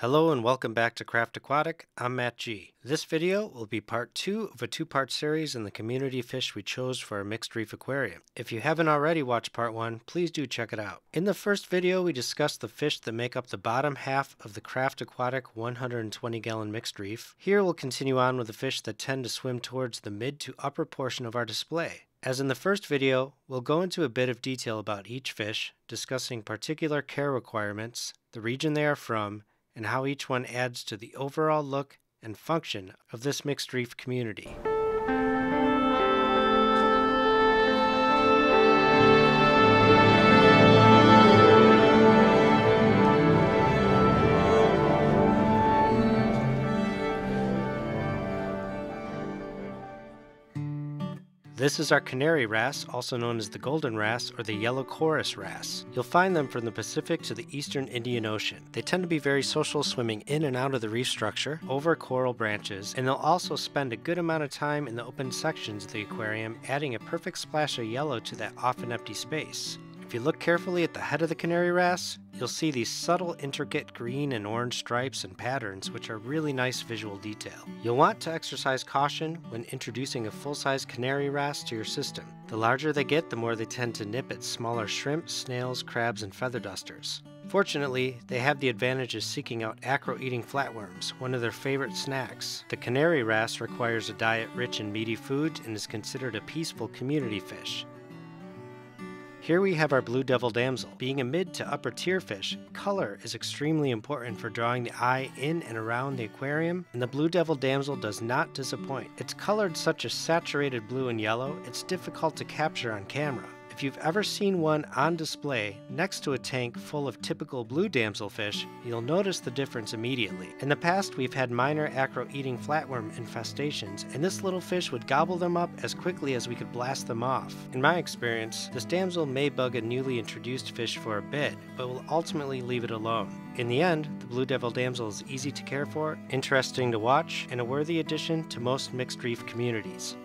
Hello and welcome back to Craft Aquatic. I'm Matt G. This video will be part two of a two-part series in the community fish we chose for our mixed reef aquarium. If you haven't already watched part one, please do check it out. In the first video, we discussed the fish that make up the bottom half of the Craft Aquatic 120 gallon mixed reef. Here we'll continue on with the fish that tend to swim towards the mid to upper portion of our display. As in the first video, we'll go into a bit of detail about each fish, discussing particular care requirements, the region they are from, and how each one adds to the overall look and function of this mixed reef community. This is our canary wrasse, also known as the golden wrasse or the yellow coris wrasse. You'll find them from the Pacific to the eastern Indian Ocean. They tend to be very social swimming in and out of the reef structure, over coral branches, and they'll also spend a good amount of time in the open sections of the aquarium, adding a perfect splash of yellow to that often empty space. If you look carefully at the head of the canary wrasse, you'll see these subtle intricate green and orange stripes and patterns which are really nice visual detail. You'll want to exercise caution when introducing a full-size canary wrasse to your system. The larger they get, the more they tend to nip at smaller shrimp, snails, crabs, and feather dusters. Fortunately, they have the advantage of seeking out acro-eating flatworms, one of their favorite snacks. The canary wrasse requires a diet rich in meaty food and is considered a peaceful community fish. Here we have our blue devil damsel. Being a mid to upper tier fish, color is extremely important for drawing the eye in and around the aquarium, and the blue devil damsel does not disappoint. It's colored such a saturated blue and yellow, it's difficult to capture on camera. If you've ever seen one on display next to a tank full of typical blue damselfish, you'll notice the difference immediately. In the past, we've had minor acro-eating flatworm infestations, and this little fish would gobble them up as quickly as we could blast them off. In my experience, this damsel may bug a newly introduced fish for a bit, but will ultimately leave it alone. In the end, the blue devil damsel is easy to care for, interesting to watch, and a worthy addition to most mixed reef communities.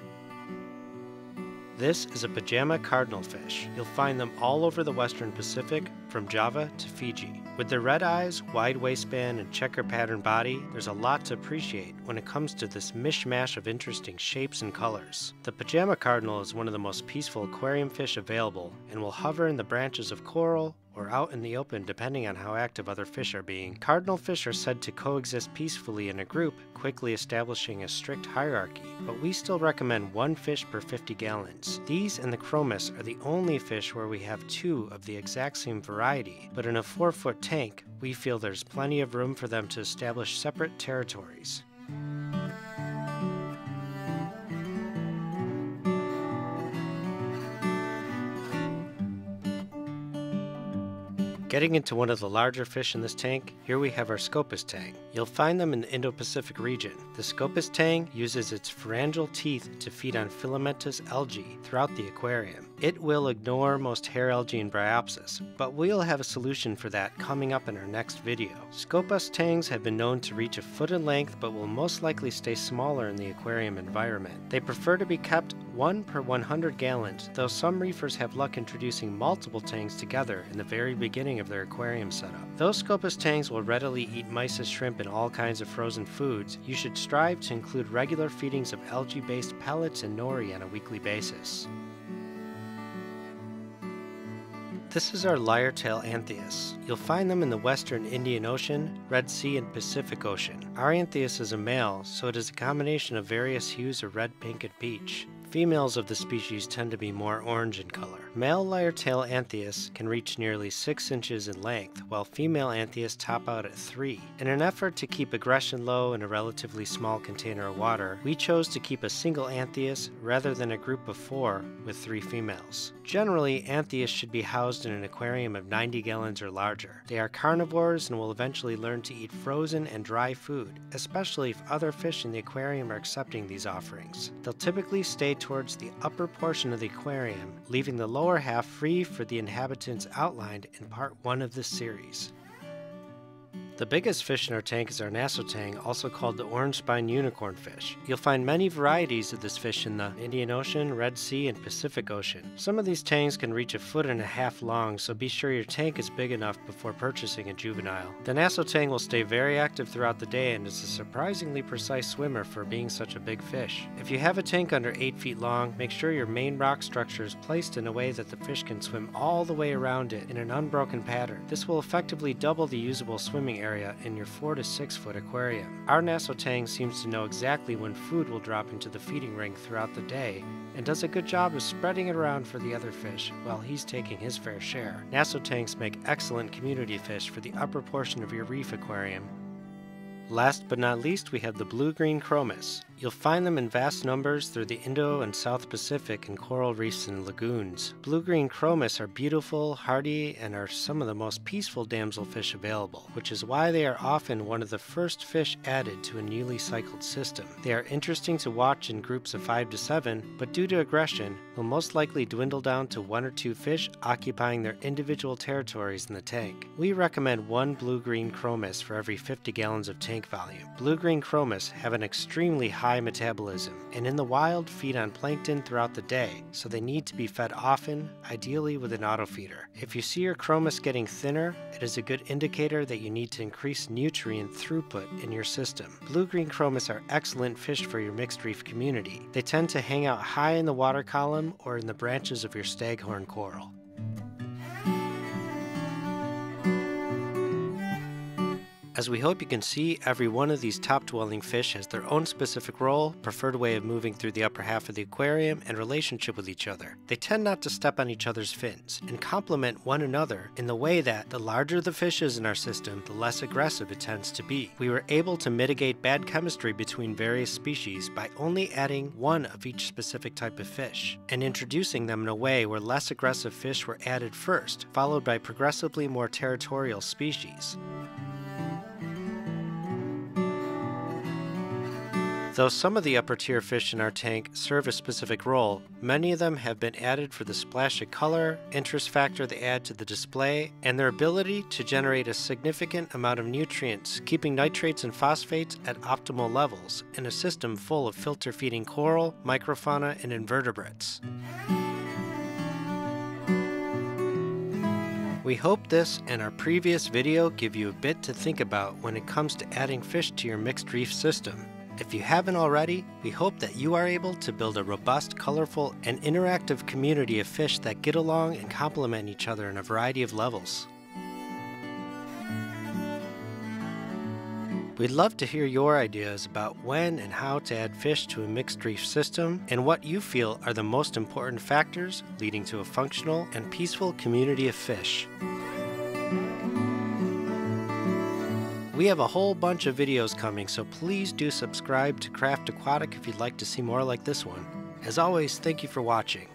This is a pajama cardinalfish. You'll find them all over the western Pacific, from Java to Fiji. With their red eyes, wide waistband, and checker pattern body, there's a lot to appreciate when it comes to this mishmash of interesting shapes and colors. The pajama cardinal is one of the most peaceful aquarium fish available and will hover in the branches of coral, or out in the open depending on how active other fish are being. Cardinal fish are said to coexist peacefully in a group, quickly establishing a strict hierarchy, but we still recommend one fish per 50 gallons. These and the chromis are the only fish where we have two of the exact same variety, but in a 4 foot tank, we feel there's plenty of room for them to establish separate territories. Getting into one of the larger fish in this tank, here we have our Scopas tang. You'll find them in the Indo-Pacific region. The Scopas tang uses its phalangeal teeth to feed on filamentous algae throughout the aquarium. It will ignore most hair algae and bryopsis, but we'll have a solution for that coming up in our next video. Scopas tangs have been known to reach a foot in length but will most likely stay smaller in the aquarium environment. They prefer to be kept 1 per 100 gallons, though some reefers have luck introducing multiple tangs together in the very beginning of their aquarium setup. Though Scopas tangs will readily eat mysis shrimp and all kinds of frozen foods, you should strive to include regular feedings of algae-based pellets and nori on a weekly basis. This is our lyre-tail anthias. You'll find them in the western Indian Ocean, Red Sea, and Pacific Ocean. Our anthias is a male, so it is a combination of various hues of red, pink, and peach. Females of the species tend to be more orange in color. Male lyre-tail anthias can reach nearly 6 inches in length, while female anthias top out at 3. In an effort to keep aggression low in a relatively small container of water, we chose to keep a single anthias rather than a group of 4 with 3 females. Generally, anthias should be housed in an aquarium of 90 gallons or larger. They are carnivores and will eventually learn to eat frozen and dry food, especially if other fish in the aquarium are accepting these offerings. They'll typically stay towards the upper portion of the aquarium, leaving the lower half free for the inhabitants outlined in part 1 of this series. The biggest fish in our tank is our Naso tang, also called the orange spine unicorn fish. You'll find many varieties of this fish in the Indian Ocean, Red Sea, and Pacific Ocean. Some of these tangs can reach a foot and a half long, so be sure your tank is big enough before purchasing a juvenile. The Naso tang will stay very active throughout the day and is a surprisingly precise swimmer for being such a big fish. If you have a tank under 8 feet long, make sure your main rock structure is placed in a way that the fish can swim all the way around it in an unbroken pattern. This will effectively double the usable swimming area area in your 4 to 6 foot aquarium. Our Naso Tang seems to know exactly when food will drop into the feeding ring throughout the day and does a good job of spreading it around for the other fish while he's taking his fair share. Naso tanks make excellent community fish for the upper portion of your reef aquarium. Last but not least, we have the blue-green chromis. You'll find them in vast numbers through the Indo and South Pacific and coral reefs and lagoons. Blue-green chromis are beautiful, hardy, and are some of the most peaceful damselfish available, which is why they are often one of the first fish added to a newly cycled system. They are interesting to watch in groups of 5 to 7, but due to aggression, will most likely dwindle down to one or two fish occupying their individual territories in the tank. We recommend one blue-green chromis for every 50 gallons of tank volume. Blue-green chromis have an extremely high high metabolism, and in the wild feed on plankton throughout the day, so they need to be fed often, ideally with an autofeeder. If you see your chromis getting thinner, it is a good indicator that you need to increase nutrient throughput in your system. Blue-green chromis are excellent fish for your mixed reef community. They tend to hang out high in the water column or in the branches of your staghorn coral. As we hope you can see, every one of these top-dwelling fish has their own specific role, preferred way of moving through the upper half of the aquarium, and relationship with each other. They tend not to step on each other's fins, and complement one another in the way that the larger the fish is in our system, the less aggressive it tends to be. We were able to mitigate bad chemistry between various species by only adding one of each specific type of fish, and introducing them in a way where less aggressive fish were added first, followed by progressively more territorial species. Though some of the upper tier fish in our tank serve a specific role, many of them have been added for the splash of color, interest factor they add to the display, and their ability to generate a significant amount of nutrients, keeping nitrates and phosphates at optimal levels in a system full of filter feeding coral, microfauna, and invertebrates. We hope this and our previous video give you a bit to think about when it comes to adding fish to your mixed reef system. If you haven't already, we hope that you are able to build a robust, colorful, and interactive community of fish that get along and complement each other in a variety of levels. We'd love to hear your ideas about when and how to add fish to a mixed reef system and what you feel are the most important factors leading to a functional and peaceful community of fish. We have a whole bunch of videos coming, so please do subscribe to Craft Aquatic if you'd like to see more like this one. As always, thank you for watching.